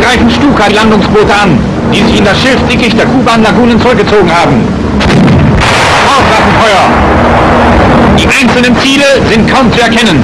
greifen Stuka-Landungsboote an, die sich in das Schilfdickicht der Kuban-Lagunen zurückgezogen haben. Aufwaffenfeuer! Die einzelnen Ziele sind kaum zu erkennen.